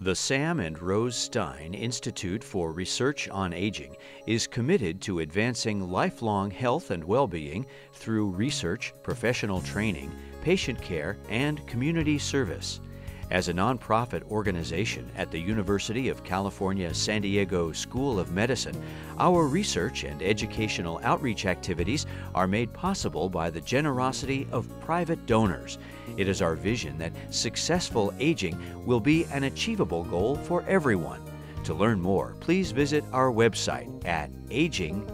The Sam and Rose Stein Institute for Research on Aging is committed to advancing lifelong health and well being through research, professional training, patient care, and community service. As a nonprofit organization at the University of California San Diego School of Medicine, our research and educational outreach activities are made possible by the generosity of private donors. It is our vision that successful aging will be an achievable goal for everyone. To learn more, please visit our website at aging.ucsd.edu.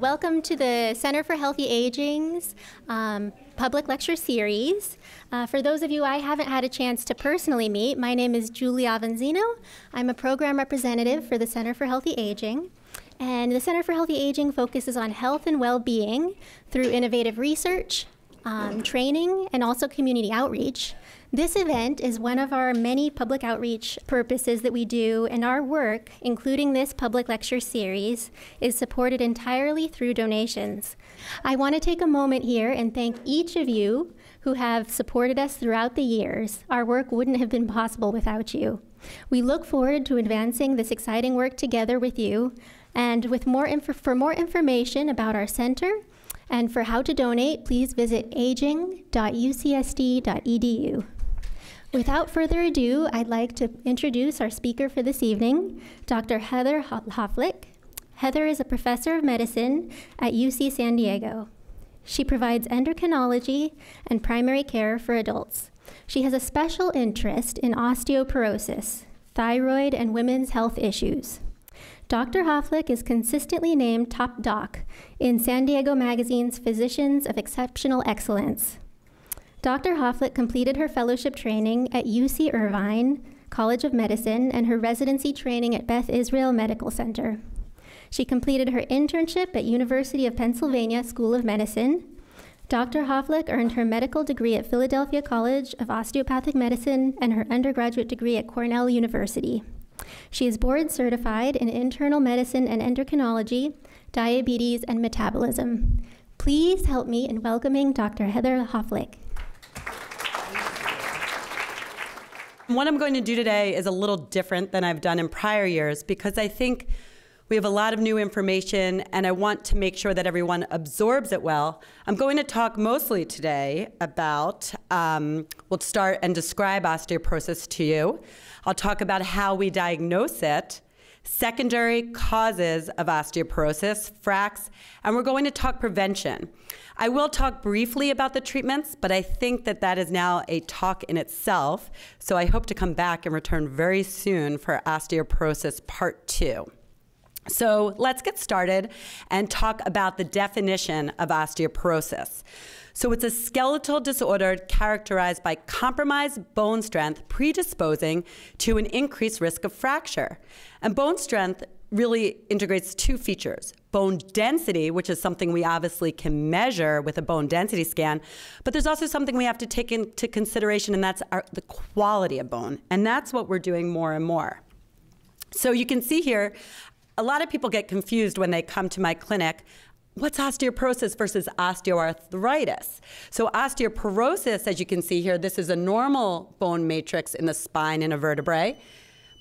Welcome to the Center for Healthy Aging's um, public lecture series. Uh, for those of you I haven't had a chance to personally meet, my name is Julie Avanzino. I'm a program representative for the Center for Healthy Aging. And the Center for Healthy Aging focuses on health and well being through innovative research, um, training, and also community outreach. This event is one of our many public outreach purposes that we do, and our work, including this public lecture series, is supported entirely through donations. I want to take a moment here and thank each of you who have supported us throughout the years. Our work wouldn't have been possible without you. We look forward to advancing this exciting work together with you. And with more for more information about our center and for how to donate, please visit aging.ucsd.edu. Without further ado, I'd like to introduce our speaker for this evening, Dr. Heather Hofflich. Heather is a professor of medicine at UC San Diego. She provides endocrinology and primary care for adults. She has a special interest in osteoporosis, thyroid, and women's health issues. Dr. Hofflich is consistently named top doc in San Diego Magazine's Physicians of Exceptional Excellence. Dr. Hofflich completed her fellowship training at UC Irvine College of Medicine and her residency training at Beth Israel Medical Center. She completed her internship at University of Pennsylvania School of Medicine. Dr. Hofflich earned her medical degree at Philadelphia College of Osteopathic Medicine and her undergraduate degree at Cornell University. She is board certified in internal medicine and endocrinology, diabetes, and metabolism. Please help me in welcoming Dr. Heather Hofflich. What I'm going to do today is a little different than I've done in prior years because I think we have a lot of new information and I want to make sure that everyone absorbs it well. I'm going to talk mostly today about, um, we'll start and describe osteoporosis to you. I'll talk about how we diagnose it secondary causes of osteoporosis, FRAX, and we're going to talk prevention. I will talk briefly about the treatments, but I think that that is now a talk in itself. So I hope to come back and return very soon for osteoporosis part two. So let's get started and talk about the definition of osteoporosis. So it's a skeletal disorder characterized by compromised bone strength predisposing to an increased risk of fracture. And bone strength really integrates two features bone density, which is something we obviously can measure with a bone density scan, but there's also something we have to take into consideration, and that's our, the quality of bone. And that's what we're doing more and more. So you can see here, a lot of people get confused when they come to my clinic what's osteoporosis versus osteoarthritis? So osteoporosis, as you can see here, this is a normal bone matrix in the spine in a vertebrae.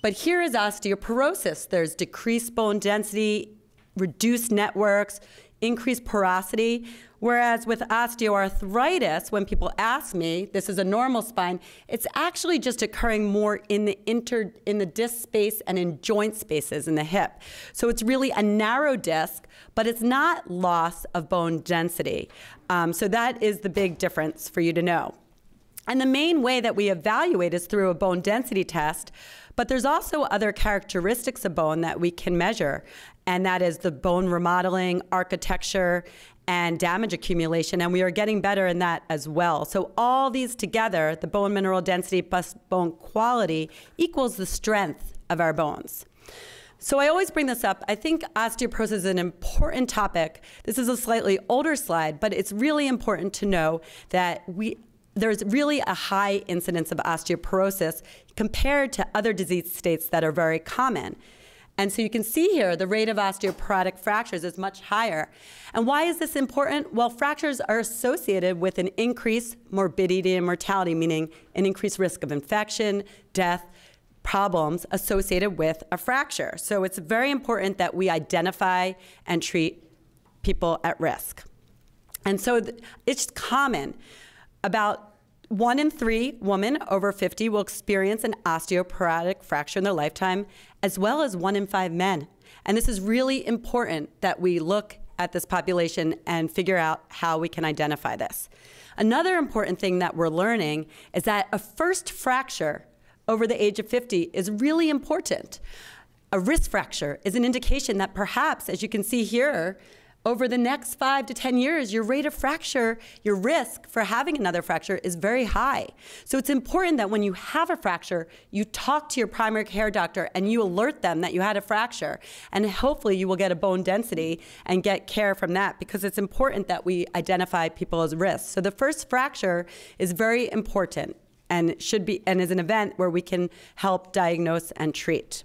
But here is osteoporosis. There's decreased bone density, reduced networks, increased porosity. Whereas with osteoarthritis, when people ask me, this is a normal spine, it's actually just occurring more in the inter in the disc space and in joint spaces in the hip. So it's really a narrow disc, but it's not loss of bone density. Um, so that is the big difference for you to know. And the main way that we evaluate is through a bone density test, but there's also other characteristics of bone that we can measure, and that is the bone remodeling, architecture, and damage accumulation, and we are getting better in that as well. So all these together, the bone mineral density plus bone quality equals the strength of our bones. So I always bring this up. I think osteoporosis is an important topic. This is a slightly older slide, but it's really important to know that we there's really a high incidence of osteoporosis compared to other disease states that are very common. And so you can see here the rate of osteoporotic fractures is much higher. And why is this important? Well, fractures are associated with an increased morbidity and mortality, meaning an increased risk of infection, death, problems associated with a fracture. So it's very important that we identify and treat people at risk. And so it's common. About one in three women over 50 will experience an osteoporotic fracture in their lifetime, as well as one in five men. And this is really important that we look at this population and figure out how we can identify this. Another important thing that we're learning is that a first fracture over the age of 50 is really important. A wrist fracture is an indication that perhaps, as you can see here, over the next five to 10 years, your rate of fracture, your risk for having another fracture is very high. So it's important that when you have a fracture, you talk to your primary care doctor and you alert them that you had a fracture. And hopefully you will get a bone density and get care from that because it's important that we identify people as risks. So the first fracture is very important and should be and is an event where we can help diagnose and treat.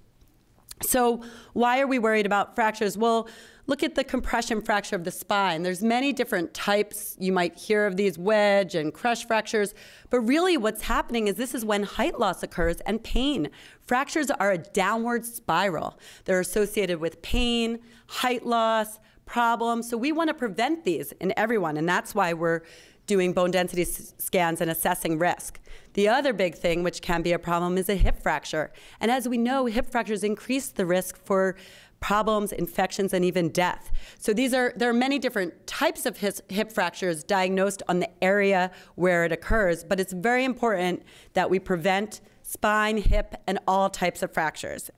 So why are we worried about fractures? Well, look at the compression fracture of the spine. There's many different types. You might hear of these wedge and crush fractures, but really what's happening is this is when height loss occurs and pain. Fractures are a downward spiral. They're associated with pain, height loss, problems. So we want to prevent these in everyone, and that's why we're doing bone density scans and assessing risk. The other big thing, which can be a problem, is a hip fracture. And as we know, hip fractures increase the risk for problems, infections, and even death. So these are there are many different types of hip, hip fractures diagnosed on the area where it occurs, but it's very important that we prevent spine, hip, and all types of fractures.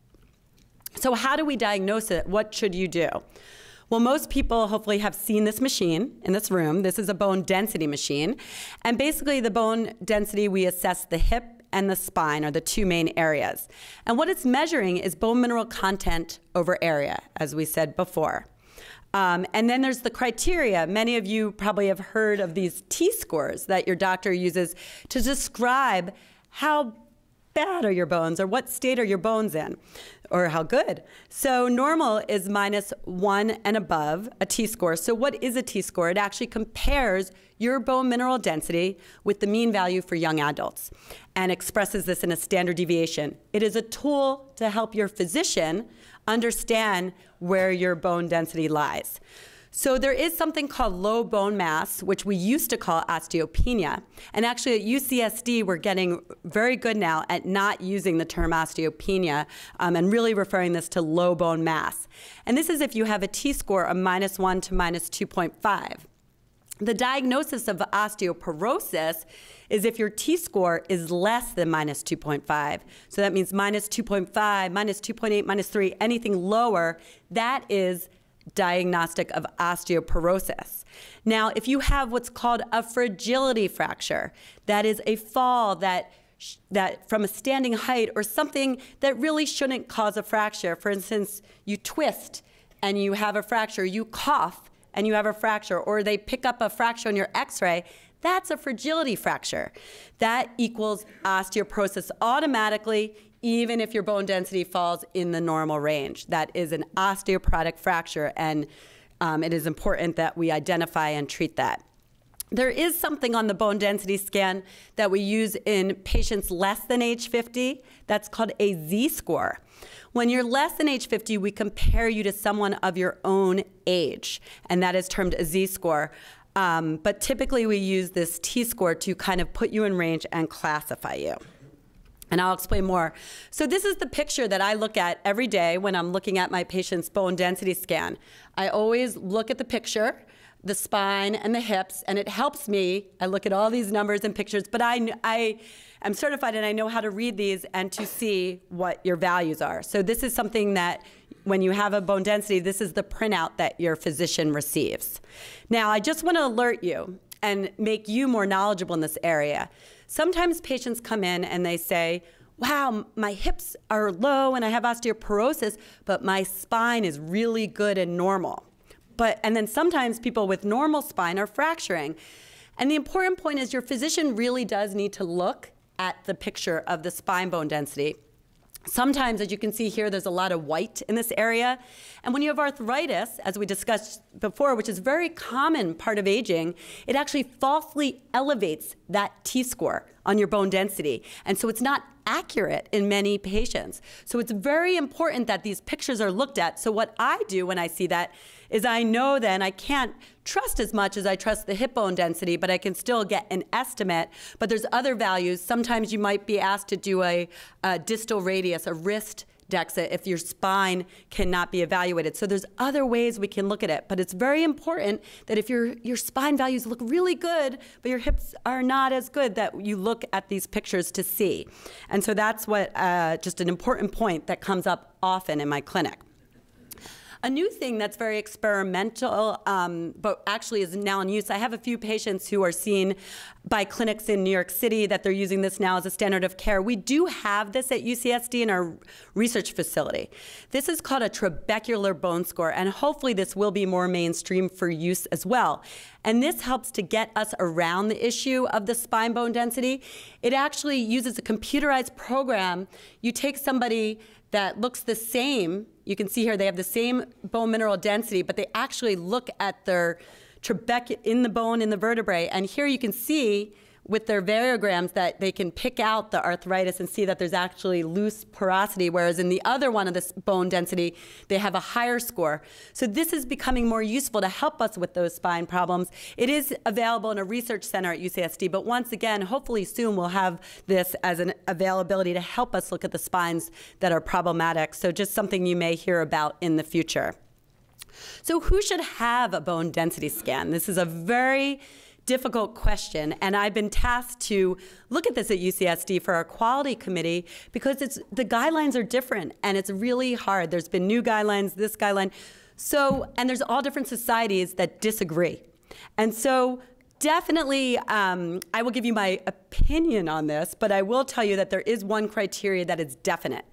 So how do we diagnose it? What should you do? Well, most people hopefully have seen this machine in this room. This is a bone density machine. And basically, the bone density, we assess the hip and the spine are the two main areas. And what it's measuring is bone mineral content over area, as we said before. Um, and then there's the criteria. Many of you probably have heard of these T scores that your doctor uses to describe how bad are your bones or what state are your bones in or how good. So normal is minus one and above a T-score. So what is a T-score? It actually compares your bone mineral density with the mean value for young adults and expresses this in a standard deviation. It is a tool to help your physician understand where your bone density lies. So there is something called low bone mass, which we used to call osteopenia. And actually at UCSD, we're getting very good now at not using the term osteopenia um, and really referring this to low bone mass. And this is if you have a T-score of minus 1 to minus 2.5. The diagnosis of osteoporosis is if your T-score is less than minus 2.5. So that means minus 2.5, minus 2.8, minus 3, anything lower, that is diagnostic of osteoporosis. Now, if you have what's called a fragility fracture, that is a fall that that from a standing height or something that really shouldn't cause a fracture. For instance, you twist and you have a fracture, you cough and you have a fracture, or they pick up a fracture on your x-ray, that's a fragility fracture. That equals osteoporosis automatically even if your bone density falls in the normal range. That is an osteoporotic fracture, and um, it is important that we identify and treat that. There is something on the bone density scan that we use in patients less than age 50. That's called a Z-score. When you're less than age 50, we compare you to someone of your own age, and that is termed a Z-score. Um, but typically we use this T-score to kind of put you in range and classify you. And I'll explain more. So this is the picture that I look at every day when I'm looking at my patient's bone density scan. I always look at the picture, the spine and the hips, and it helps me. I look at all these numbers and pictures, but I, I am certified and I know how to read these and to see what your values are. So this is something that when you have a bone density, this is the printout that your physician receives. Now, I just want to alert you and make you more knowledgeable in this area. Sometimes patients come in and they say, wow, my hips are low and I have osteoporosis, but my spine is really good and normal. But, and then sometimes people with normal spine are fracturing. And the important point is your physician really does need to look at the picture of the spine bone density. Sometimes, as you can see here, there's a lot of white in this area. And when you have arthritis, as we discussed before, which is very common part of aging, it actually falsely elevates that T-score on your bone density. And so it's not accurate in many patients. So it's very important that these pictures are looked at. So what I do when I see that is I know then I can't trust as much as I trust the hip bone density, but I can still get an estimate. But there's other values. Sometimes you might be asked to do a, a distal radius, a wrist DEXA if your spine cannot be evaluated. So there's other ways we can look at it, but it's very important that if your your spine values look really good, but your hips are not as good, that you look at these pictures to see. And so that's what uh, just an important point that comes up often in my clinic. A new thing that's very experimental, um, but actually is now in use. I have a few patients who are seen by clinics in New York City that they're using this now as a standard of care. We do have this at UCSD in our research facility. This is called a trabecular bone score, and hopefully this will be more mainstream for use as well. And this helps to get us around the issue of the spine bone density. It actually uses a computerized program. You take somebody that looks the same. You can see here they have the same bone mineral density, but they actually look at their trabeculum in the bone in the vertebrae. And here you can see with their variograms that they can pick out the arthritis and see that there's actually loose porosity, whereas in the other one of this bone density, they have a higher score. So this is becoming more useful to help us with those spine problems. It is available in a research center at UCSD, but once again, hopefully soon we'll have this as an availability to help us look at the spines that are problematic. So just something you may hear about in the future. So who should have a bone density scan? This is a very difficult question, and I've been tasked to look at this at UCSD for our quality committee because it's the guidelines are different and it's really hard. There's been new guidelines, this guideline. So, and there's all different societies that disagree. And so definitely um, i will give you my opinion on this but i will tell you that there is one criteria that is definite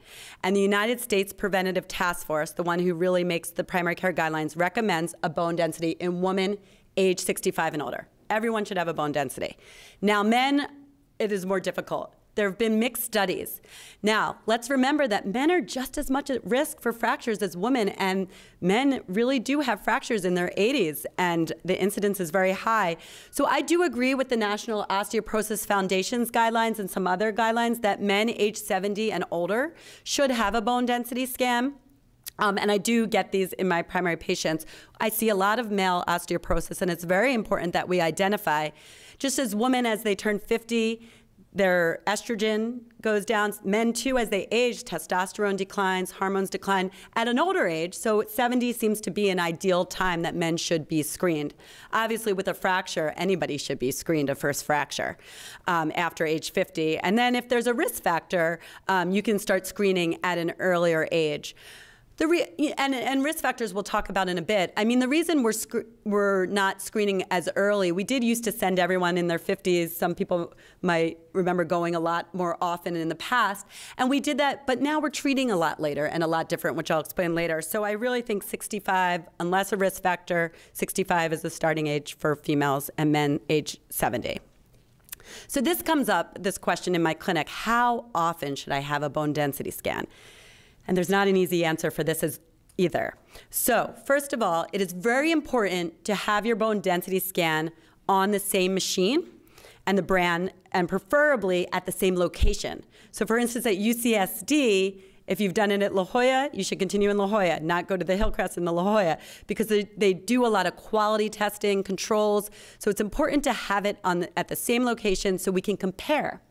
and the united states preventative task force the one who really makes the primary care guidelines recommends a bone density in women age 65 and older everyone should have a bone density. Now, men, it is more difficult. There have been mixed studies. Now, let's remember that men are just as much at risk for fractures as women, and men really do have fractures in their 80s, and the incidence is very high. So, I do agree with the National Osteoporosis Foundation's guidelines and some other guidelines that men age 70 and older should have a bone density scan. Um, and I do get these in my primary patients. I see a lot of male osteoporosis, and it's very important that we identify. Just as women, as they turn 50, their estrogen goes down. Men, too, as they age, testosterone declines, hormones decline at an older age. So 70 seems to be an ideal time that men should be screened. Obviously, with a fracture, anybody should be screened a first fracture um, after age 50. And then if there's a risk factor, um, you can start screening at an earlier age. The re- and, and risk factors we'll talk about in a bit. I mean, the reason we're sc- we're not screening as early, we did used to send everyone in their 50s. Some people might remember going a lot more often in the past, and we did that. But now we're treating a lot later and a lot different, which I'll explain later. So I really think 65, unless a risk factor, 65 is the starting age for females and men age 70. So this comes up, this question in my clinic: How often should I have a bone density scan? And there's not an easy answer for this as either. So, first of all, it is very important to have your bone density scan on the same machine and the brand, and preferably at the same location. So, for instance, at UCSD, if you've done it at La Jolla, you should continue in La Jolla, not go to the Hillcrest in the La Jolla, because they, they do a lot of quality testing, controls. So it's important to have it on the, at the same location so we can compare.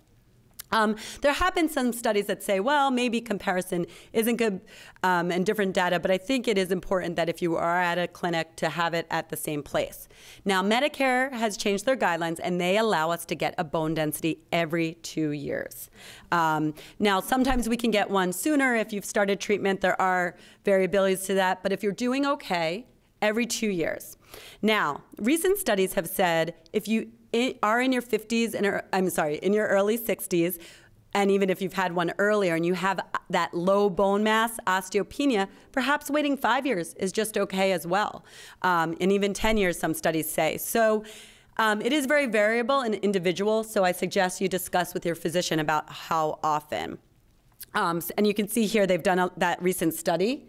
Um, there have been some studies that say, well, maybe comparison isn't good um, and different data, but I think it is important that if you are at a clinic to have it at the same place. Now, Medicare has changed their guidelines and they allow us to get a bone density every two years. Um, now, sometimes we can get one sooner if you've started treatment. There are variabilities to that, but if you're doing okay, every two years. Now, recent studies have said if you are in your 50s and I'm sorry, in your early 60s, and even if you've had one earlier and you have that low bone mass, osteopenia, perhaps waiting five years is just okay as well. Um, and even 10 years, some studies say. So Um, it is very variable and individual, so I suggest you discuss with your physician about how often. Um, and you can see here they've done a, that recent study.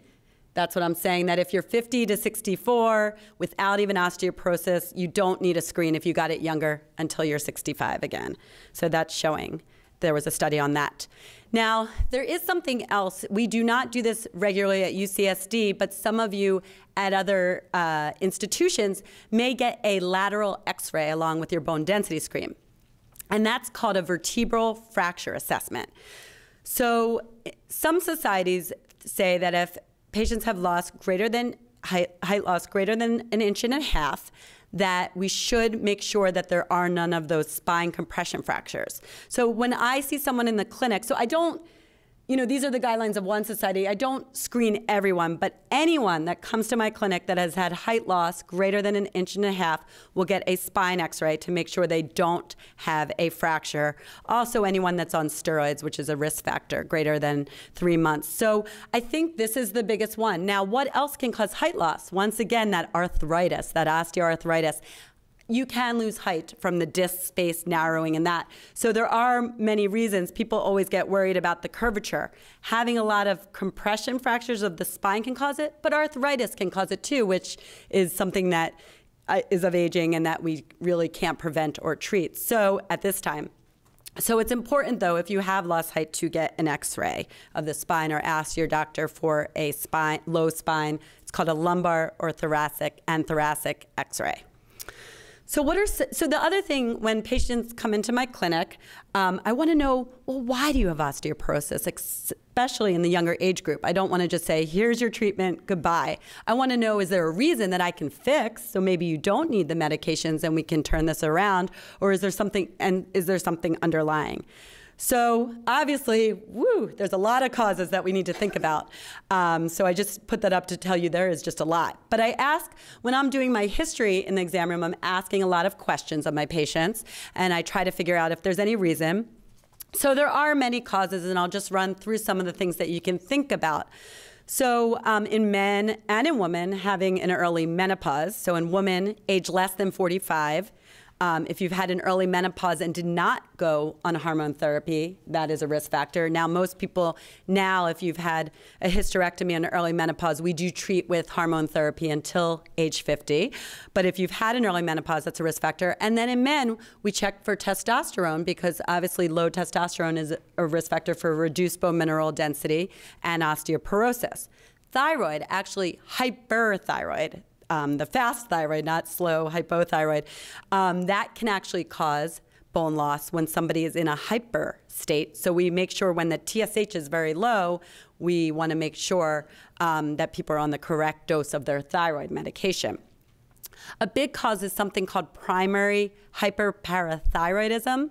That's what I'm saying, that if you're 50 to 64 without even osteoporosis, you don't need a screen if you got it younger until you're 65 again. So that's showing. There was a study on that. Now, there is something else. We do not do this regularly at UCSD, but some of you at other uh, institutions may get a lateral x ray along with your bone density screen. And that's called a vertebral fracture assessment. So, some societies say that if patients have lost greater than height, height loss greater than an inch and a half, that we should make sure that there are none of those spine compression fractures. So when I see someone in the clinic, so I don't you know, these are the guidelines of one society. I don't screen everyone, but anyone that comes to my clinic that has had height loss greater than an inch and a half will get a spine x ray to make sure they don't have a fracture. Also, anyone that's on steroids, which is a risk factor greater than three months. So I think this is the biggest one. Now, what else can cause height loss? Once again, that arthritis, that osteoarthritis you can lose height from the disc space narrowing and that. So there are many reasons. People always get worried about the curvature. Having a lot of compression fractures of the spine can cause it, but arthritis can cause it too, which is something that uh, of aging and that we really can't prevent or treat. So at this time, so it's important though if you have lost height to get an x-ray of the spine or ask your doctor for a spine low spine. It's called a lumbar or thoracic and thoracic x-ray. So what are so the other thing when patients come into my clinic, um, I want to know well why do you have osteoporosis, especially in the younger age group. I don't want to just say here's your treatment, goodbye. I want to know is there a reason that I can fix? So maybe you don't need the medications and we can turn this around, or is there something and is there something underlying? So obviously, woo, there's a lot of causes that we need to think about. Um, so I just put that up to tell you there is just a lot. But I ask, when I'm doing my history in the exam room, I'm asking a lot of questions of my patients, and I try to figure out if there's any reason. So there are many causes, and I'll just run through some of the things that you can think about. So, um, in men and in women having an early menopause, so in women age less than 45, um, if you've had an early menopause and did not go on hormone therapy, that is a risk factor. Now, most people now, if you've had a hysterectomy and early menopause, we do treat with hormone therapy until age 50. But if you've had an early menopause, that's a risk factor. And then in men, we check for testosterone because obviously low testosterone is a risk factor for reduced bone mineral density and osteoporosis. Thyroid, actually hyperthyroid, um, the fast thyroid, not slow hypothyroid, um, that can actually cause bone loss when somebody is in a hyper state. So we make sure when the TSH is very low, we want to make sure um, that people are on the correct dose of their thyroid medication. A big cause is something called primary hyperparathyroidism.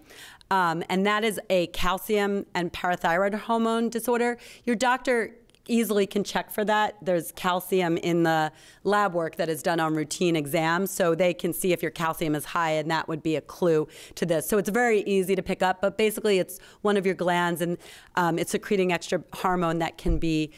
Um, and that is a calcium and parathyroid hormone disorder. Your doctor easily can check for that. There's calcium in the lab work that is done on routine exams, so they can see if your calcium is high, and that would be a clue to this. So it's very easy to pick up, but basically it's one of your glands, and um, it's secreting extra hormone that can be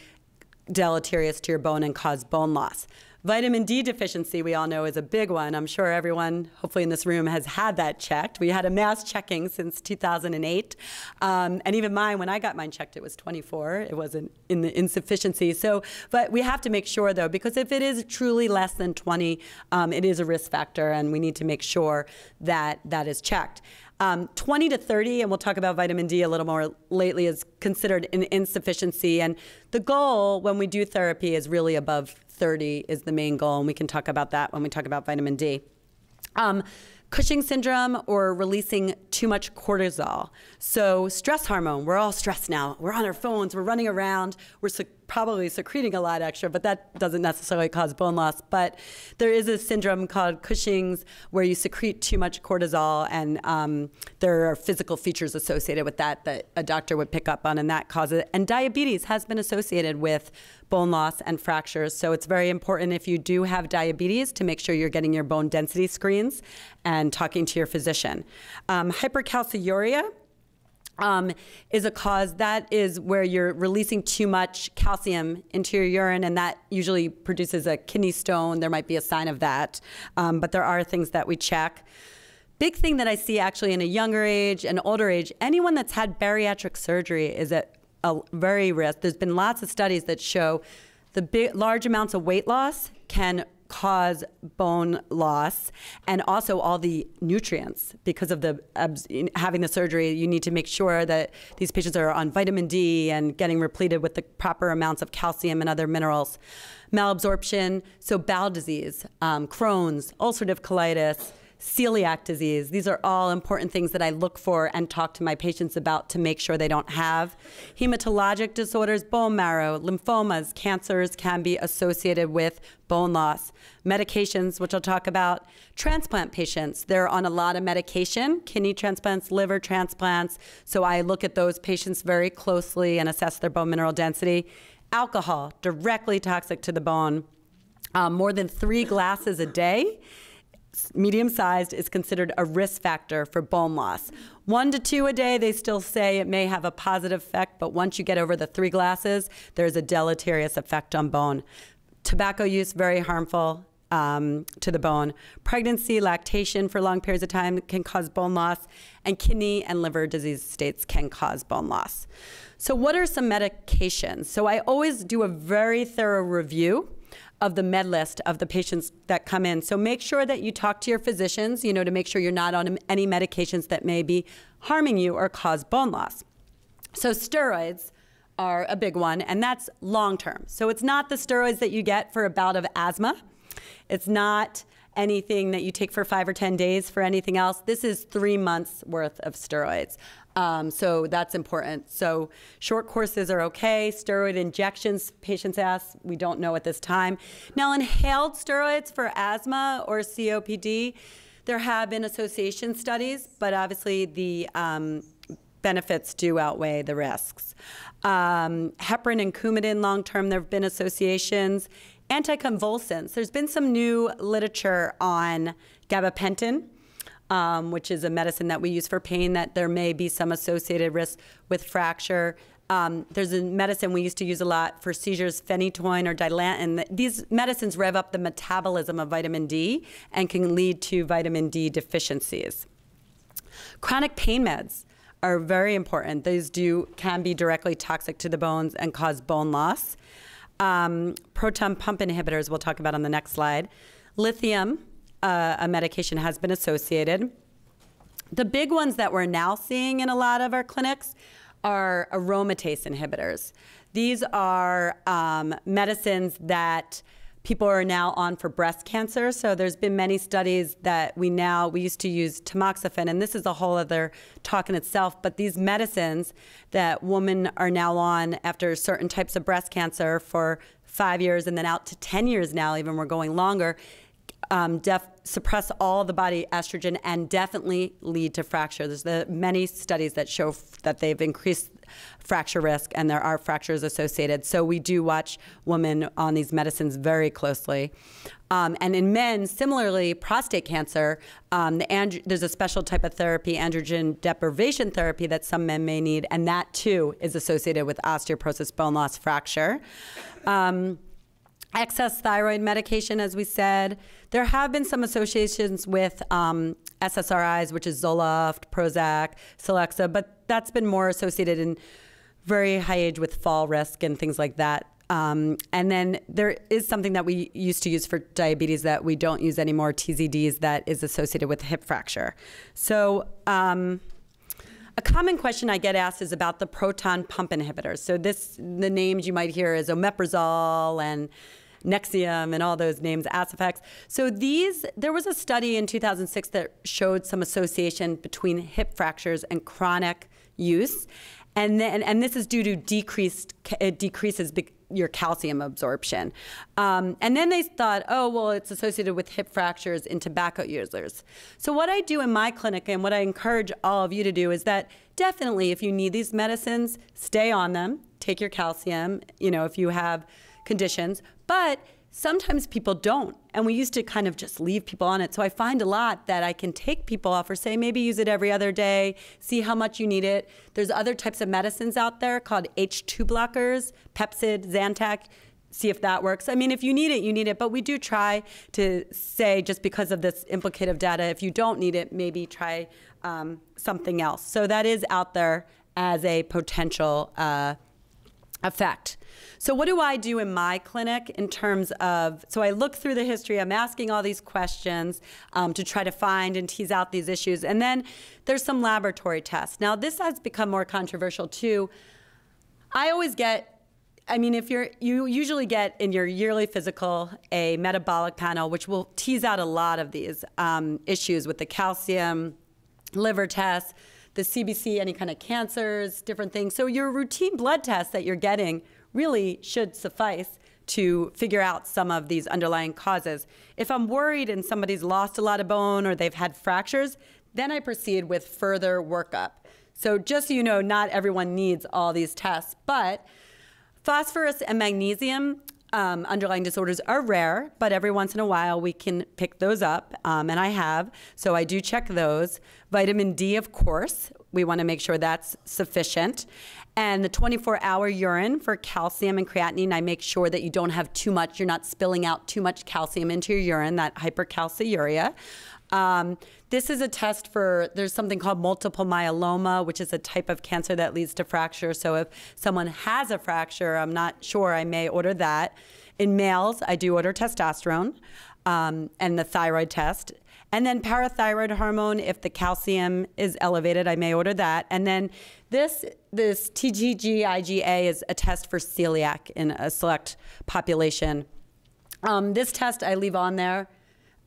deleterious to your bone and cause bone loss. Vitamin D deficiency, we all know, is a big one. I'm sure everyone, hopefully in this room, has had that checked. We had a mass checking since 2008. Um, and even mine, when I got mine checked, it was 24. It wasn't in the insufficiency. So, but we have to make sure, though, because if it is truly less than 20, um, it is a risk factor, and we need to make sure that that is checked. Um, 20 to 30, and we'll talk about vitamin D a little more lately, is considered an insufficiency. And the goal when we do therapy is really above 30 is the main goal, and we can talk about that when we talk about vitamin D. Um, Cushing syndrome or releasing too much cortisol. So, stress hormone, we're all stressed now. We're on our phones, we're running around, we're probably secreting a lot extra, but that doesn't necessarily cause bone loss. But there is a syndrome called Cushing's where you secrete too much cortisol, and um, there are physical features associated with that that a doctor would pick up on, and that causes it. And diabetes has been associated with bone loss and fractures. So it's very important if you do have diabetes to make sure you're getting your bone density screens and talking to your physician. Um, hypercalciuria um, is a cause that is where you're releasing too much calcium into your urine, and that usually produces a kidney stone. There might be a sign of that, um, but there are things that we check. big thing that I see actually in a younger age and older age, anyone that's had bariatric surgery is at a very risk. There's been lots of studies that show the big, large amounts of weight loss can cause bone loss and also all the nutrients. Because of the having the surgery you need to make sure that these patients are on vitamin D and getting repleted with the proper amounts of calcium and other minerals. Malabsorption so bowel disease um, Crohn's ulcerative colitis celiac disease. These are all important things that I look for and talk to my patients about to make sure they don't have. Hematologic disorders, bone marrow, lymphomas, cancers can be associated with bone loss. Medications, which I'll talk about. Transplant patients, they're on a lot of medication, kidney transplants, liver transplants. So I look at those patients very closely and assess their bone mineral density. Alcohol, directly toxic to the bone. Um, more than three glasses a day medium sized is considered a risk factor for bone loss. One to two a day, they still say it may have a positive effect, but once you get over the three glasses, there's a deleterious effect on bone. Tobacco use, very harmful. Um, to the bone. Pregnancy, lactation for long periods of time can cause bone loss, and kidney and liver disease states can cause bone loss. So, what are some medications? So, I always do a very thorough review of the med list of the patients that come in. So make sure that you talk to your physicians, you know, to make sure you're not on any medications that may be harming you or cause bone loss. So steroids are a big one, and that's long term. So it's not the steroids that you get for a bout of asthma. It's not anything that you take for five or 10 days for anything else. This is three months worth of steroids. Um, so that's important. So short courses are okay. Steroid injections, patients ask, we don't know at this time. Now, inhaled steroids for asthma or COPD, there have been association studies, but obviously the um, benefits do outweigh the risks. Um, heparin and Coumadin long term, there have been associations. Anticonvulsants, there's been some new literature on gabapentin um, which is a medicine that we use for pain, that there may be some associated risk with fracture. Um, there's a medicine we used to use a lot for seizures, phenytoin or dilantin. These medicines rev up the metabolism of vitamin D and can lead to vitamin D deficiencies. Chronic pain meds are very important. These do can be directly toxic to the bones and cause bone loss. Um, proton pump inhibitors, we'll talk about on the next slide. Lithium uh, a medication has been associated. The big ones that we're now seeing in a lot of our clinics are aromatase inhibitors. These are um, medicines that people are now on for breast cancer. So there's been many studies that we now we used to use tamoxifen, and this is a whole other talk in itself. But these medicines that women are now on after certain types of breast cancer for five years and then out to 10 years now, even we're going longer, um, def- suppress all the body estrogen and definitely lead to fracture. There's the many studies that show f- that they've increased fracture risk and there are fractures associated. So we do watch women on these medicines very closely. Um, and in men, similarly, prostate cancer, um, the and- there's a special type of therapy, androgen deprivation therapy, that some men may need, and that too is associated with osteoporosis, bone loss, fracture. Um, excess thyroid medication, as we said. There have been some associations with um, SSRIs, which is Zoloft, Prozac, Celexa, but that's been more associated in very high age with fall risk and things like that. Um, and then there is something that we used to use for diabetes that we don't use anymore, TZDs, that is associated with hip fracture. So, um, a common question I get asked is about the proton pump inhibitors. So this, the names you might hear is omeprazole and Nexium and all those names, Aciphex. So these, there was a study in 2006 that showed some association between hip fractures and chronic use. And then, and this is due to decreased, it decreases your calcium absorption. Um, and then they thought, oh, well, it's associated with hip fractures in tobacco users. So what I do in my clinic and what I encourage all of you to do is that definitely if you need these medicines, stay on them, take your calcium, you know, if you have conditions, but sometimes people don't. And we used to kind of just leave people on it. So I find a lot that I can take people off or say maybe use it every other day, see how much you need it. There's other types of medicines out there called H2 blockers, Pepcid, Zantac. see if that works. I mean, if you need it, you need it. But we do try to say, just because of this implicative data, if you don't need it, maybe try um, something else. So that is out there as a potential uh, effect. So, what do I do in my clinic in terms of? So, I look through the history, I'm asking all these questions um, to try to find and tease out these issues. And then there's some laboratory tests. Now, this has become more controversial too. I always get I mean, if you're, you usually get in your yearly physical a metabolic panel, which will tease out a lot of these um, issues with the calcium, liver tests, the CBC, any kind of cancers, different things. So your routine blood tests that you're getting really should suffice to figure out some of these underlying causes. If I'm worried and somebody's lost a lot of bone or they've had fractures, then I proceed with further workup. So just so you know, not everyone needs all these tests, but phosphorus and magnesium um, underlying disorders are rare, but every once in a while we can pick those up, um, and I have. So I do check those. Vitamin D, of course, we want to make sure that's sufficient. And the 24 hour urine for calcium and creatinine, I make sure that you don't have too much, you're not spilling out too much calcium into your urine, that hypercalciuria. Um, this is a test for, there's something called multiple myeloma, which is a type of cancer that leads to fracture. So if someone has a fracture, I'm not sure, I may order that. In males, I do order testosterone um, and the thyroid test. And then parathyroid hormone, if the calcium is elevated, I may order that. And then this, this TTG-IgA is a test for celiac in a select population. Um, this test I leave on there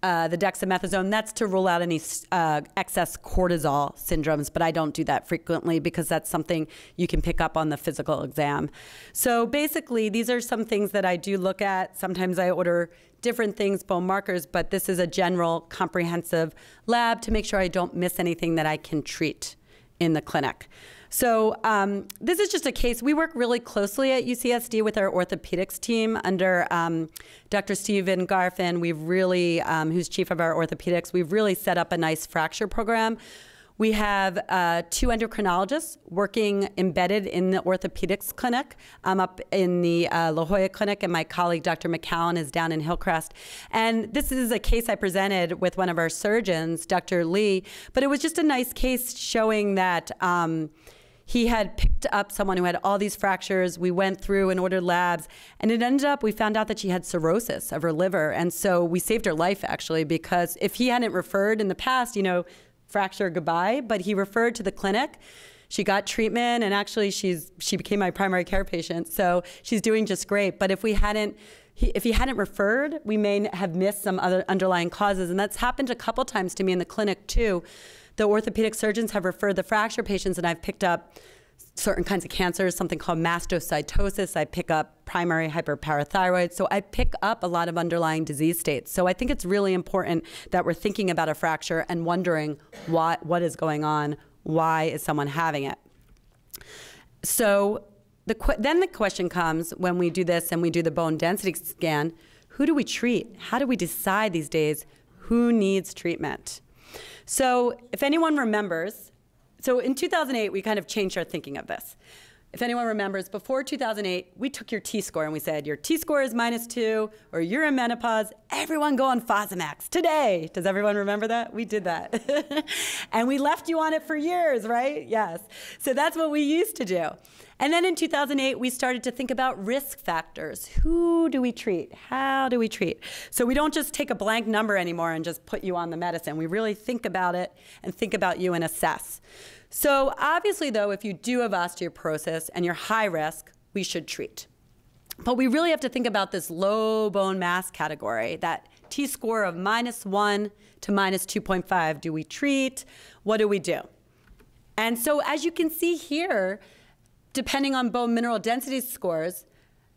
uh, the dexamethasone, that's to rule out any uh, excess cortisol syndromes, but I don't do that frequently because that's something you can pick up on the physical exam. So basically, these are some things that I do look at. Sometimes I order different things, bone markers, but this is a general comprehensive lab to make sure I don't miss anything that I can treat in the clinic. So um, this is just a case. We work really closely at UCSD with our orthopedics team under um, Dr. Stephen Garfin. We've really, um, who's chief of our orthopedics, we've really set up a nice fracture program. We have uh, two endocrinologists working embedded in the orthopedics clinic. I'm up in the uh, La Jolla clinic, and my colleague, Dr. McCowan, is down in Hillcrest. And this is a case I presented with one of our surgeons, Dr. Lee, but it was just a nice case showing that. Um, he had picked up someone who had all these fractures. We went through and ordered labs, and it ended up we found out that she had cirrhosis of her liver, and so we saved her life actually because if he hadn't referred in the past, you know, fracture goodbye, but he referred to the clinic. She got treatment, and actually she's she became my primary care patient, so she's doing just great. But if we hadn't if he hadn't referred, we may have missed some other underlying causes. And that's happened a couple times to me in the clinic too the orthopedic surgeons have referred the fracture patients, and I've picked up certain kinds of cancers, something called mastocytosis. I pick up primary hyperparathyroid. So I pick up a lot of underlying disease states. So I think it's really important that we're thinking about a fracture and wondering what, what is going on, why is someone having it. So the, then the question comes when we do this and we do the bone density scan, who do we treat? How do we decide these days who needs treatment? So if anyone remembers, so in 2008, we kind of changed our thinking of this. If anyone remembers, before 2008, we took your T score and we said your T score is minus two, or you're in menopause. Everyone go on Fosamax today. Does everyone remember that? We did that. and we left you on it for years, right? Yes. So that's what we used to do. And then in 2008, we started to think about risk factors. Who do we treat? How do we treat? So we don't just take a blank number anymore and just put you on the medicine. We really think about it and think about you and assess. So obviously, though, if you do have osteoporosis and you're high risk, we should treat. But we really have to think about this low bone mass category, that T score of minus one to minus 2.5. Do we treat? What do we do? And so, as you can see here, depending on bone mineral density scores,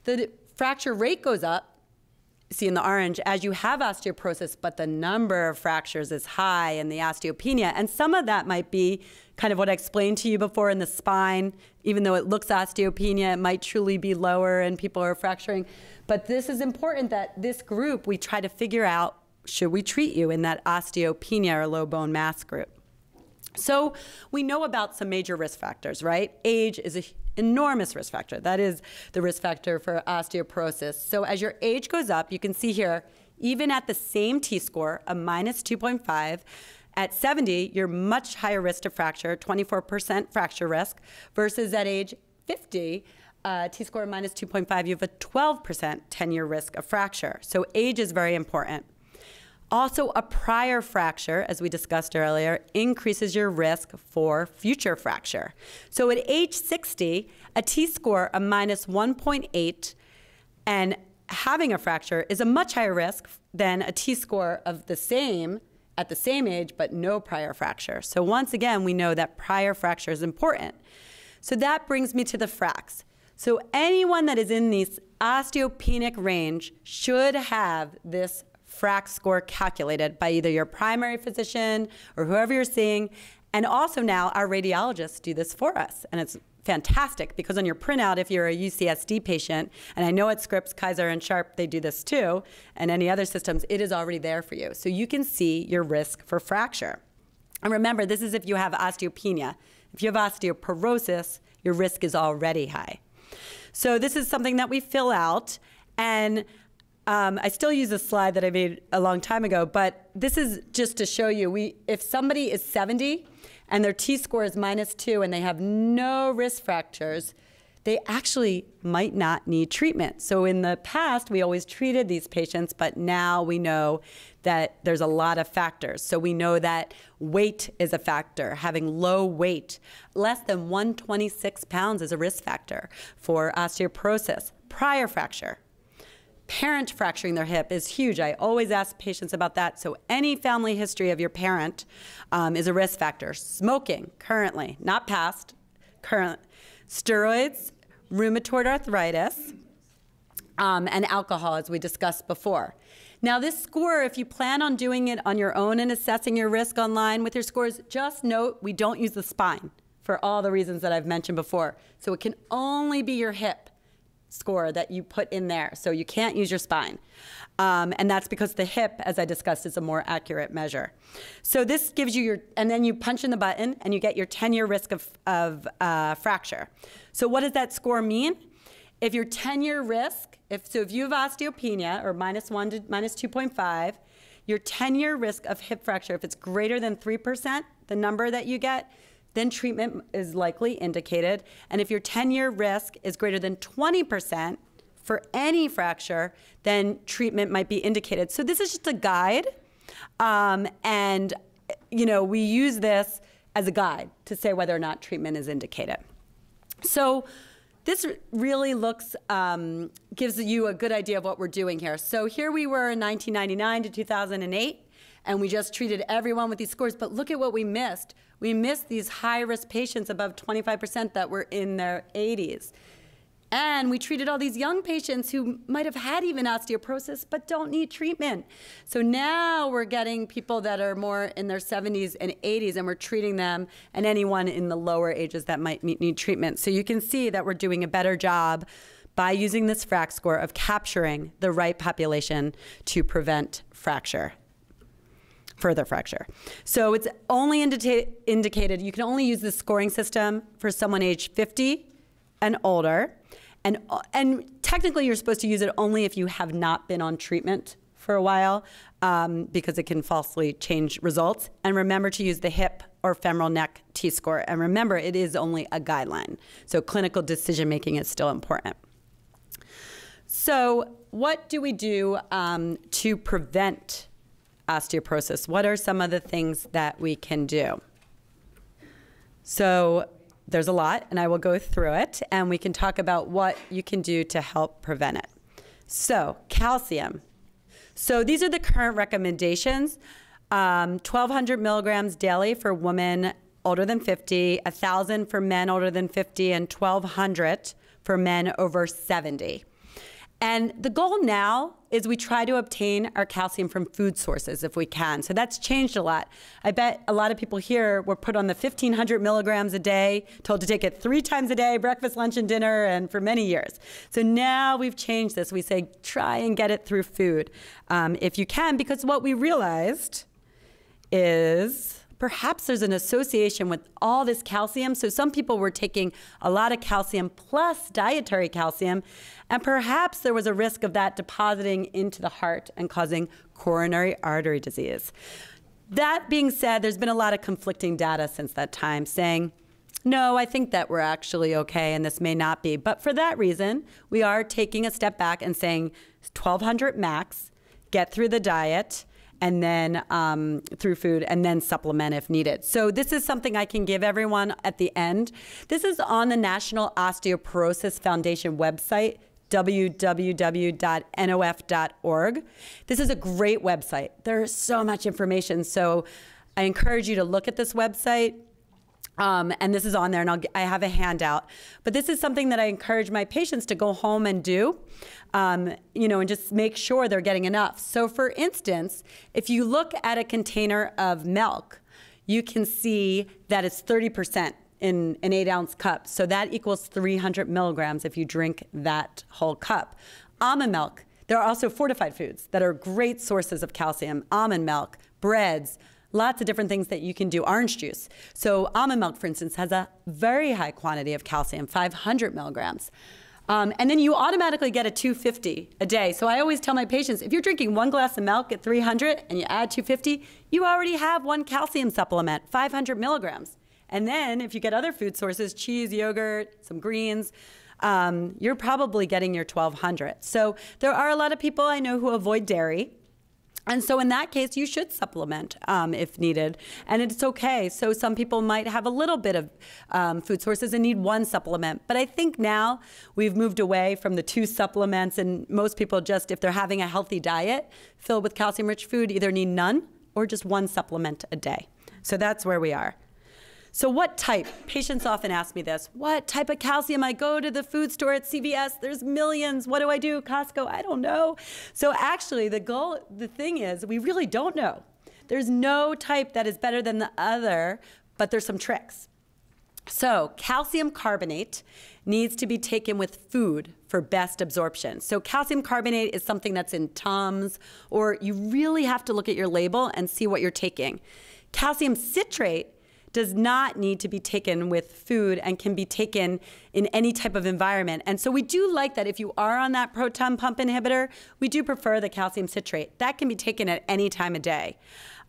the fracture rate goes up. See in the orange as you have osteoporosis, but the number of fractures is high in the osteopenia. And some of that might be kind of what I explained to you before in the spine. Even though it looks osteopenia, it might truly be lower and people are fracturing. But this is important that this group, we try to figure out should we treat you in that osteopenia or low bone mass group. So we know about some major risk factors, right? Age is an enormous risk factor. That is the risk factor for osteoporosis. So as your age goes up, you can see here, even at the same T-score, a minus 2.5, at 70, you're much higher risk to fracture, 24% fracture risk, versus at age 50, uh, T-score minus 2.5, you have a 12% 10-year risk of fracture. So age is very important. Also, a prior fracture, as we discussed earlier, increases your risk for future fracture. So at age 60, a T score of minus 1.8 and having a fracture is a much higher risk than a T score of the same at the same age but no prior fracture. So once again, we know that prior fracture is important. So that brings me to the FRAX. So anyone that is in this osteopenic range should have this FRAX score calculated by either your primary physician or whoever you're seeing. And also now our radiologists do this for us. And it's fantastic because on your printout, if you're a UCSD patient, and I know at Scripps, Kaiser, and Sharp, they do this too, and any other systems, it is already there for you. So you can see your risk for fracture. And remember, this is if you have osteopenia. If you have osteoporosis, your risk is already high. So this is something that we fill out. And um, I still use a slide that I made a long time ago, but this is just to show you. We, if somebody is 70 and their T-score is minus two and they have no risk fractures, they actually might not need treatment. So in the past, we always treated these patients, but now we know that there's a lot of factors. So we know that weight is a factor, having low weight, less than 126 pounds is a risk factor for osteoporosis, prior fracture, Parent fracturing their hip is huge. I always ask patients about that. So, any family history of your parent um, is a risk factor. Smoking, currently, not past, current. Steroids, rheumatoid arthritis, um, and alcohol, as we discussed before. Now, this score, if you plan on doing it on your own and assessing your risk online with your scores, just note we don't use the spine for all the reasons that I've mentioned before. So, it can only be your hip score that you put in there. So you can't use your spine. Um, and that's because the hip, as I discussed, is a more accurate measure. So this gives you your, and then you punch in the button and you get your 10 year risk of, of uh, fracture. So what does that score mean? If your 10 year risk, if, so if you have osteopenia or minus one to minus 2.5, your 10 year risk of hip fracture, if it's greater than 3%, the number that you get, then treatment is likely indicated. And if your 10 year risk is greater than 20% for any fracture, then treatment might be indicated. So this is just a guide. Um, and, you know, we use this as a guide to say whether or not treatment is indicated. So this really looks, um, gives you a good idea of what we're doing here. So here we were in 1999 to 2008, and we just treated everyone with these scores. But look at what we missed we missed these high risk patients above 25% that were in their 80s. And we treated all these young patients who might have had even osteoporosis but don't need treatment. So now we're getting people that are more in their 70s and 80s and we're treating them and anyone in the lower ages that might need treatment. So you can see that we're doing a better job by using this FRAX score of capturing the right population to prevent fracture further fracture. So it's only indica indicated, you can only use this scoring system for someone age 50 and older. And, and technically, you're supposed to use it only if you have not been on treatment for a while um, because it can falsely change results. And remember to use the hip or femoral neck T score. And remember, it is only a guideline. So clinical decision making is still important. So, what do we do um, to prevent osteoporosis. What are some of the things that we can do? So there's a lot, and I will go through it, and we can talk about what you can do to help prevent it. So, calcium. So these are the current recommendations. Um, 1,200 milligrams daily for women older than 50, 1,000 for men older than 50, and 1,200 for men over 70. And the goal now is we try to obtain our calcium from food sources if we can. So that's changed a lot. I bet a lot of people here were put on the 1500 milligrams a day, told to take it three times a day, breakfast, lunch, and dinner, and for many years. So now we've changed this. We say try and get it through food um, if you can, because what we realized is perhaps there's an association with all this calcium. So some people were taking a lot of calcium plus dietary calcium, and perhaps there was a risk of that depositing into the heart and causing coronary artery disease. That being said, there's been a lot of conflicting data since that time saying, no, I think that we're actually okay and this may not be. But for that reason, we are taking a step back and saying 1200 max, get through the diet, and then um, through food, and then supplement if needed. So, this is something I can give everyone at the end. This is on the National Osteoporosis Foundation website www.nof.org. This is a great website. There's so much information. So I encourage you to look at this website. Um, and this is on there, and I'll, I have a handout. But this is something that I encourage my patients to go home and do, um, you know, and just make sure they're getting enough. So, for instance, if you look at a container of milk, you can see that it's 30% in an eight ounce cup. So that equals 300 milligrams if you drink that whole cup. Almond milk, there are also fortified foods that are great sources of calcium. Almond milk, breads, lots of different things that you can do. Orange juice. So, almond milk, for instance, has a very high quantity of calcium, 500 milligrams. Um, and then you automatically get a 250 a day. So I always tell my patients if you're drinking one glass of milk at 300 and you add 250, you already have one calcium supplement, 500 milligrams. And then if you get other food sources, cheese, yogurt, some greens, um, you're probably getting your 1200. So there are a lot of people I know who avoid dairy. And so, in that case, you should supplement um, if needed, and it's okay. So, some people might have a little bit of um, food sources and need one supplement. But I think now we've moved away from the two supplements, and most people just, if they're having a healthy diet filled with calcium rich food, either need none or just one supplement a day. So, that's where we are. So, what type? Patients often ask me this what type of calcium? I go to the food store at CVS, there's millions. What do I do? Costco? I don't know. So, actually, the goal, the thing is, we really don't know. There's no type that is better than the other, but there's some tricks. So, calcium carbonate needs to be taken with food for best absorption. So, calcium carbonate is something that's in Tums, or you really have to look at your label and see what you're taking. Calcium citrate does not need to be taken with food and can be taken in any type of environment. And so we do like that if you are on that proton pump inhibitor, we do prefer the calcium citrate. That can be taken at any time of day.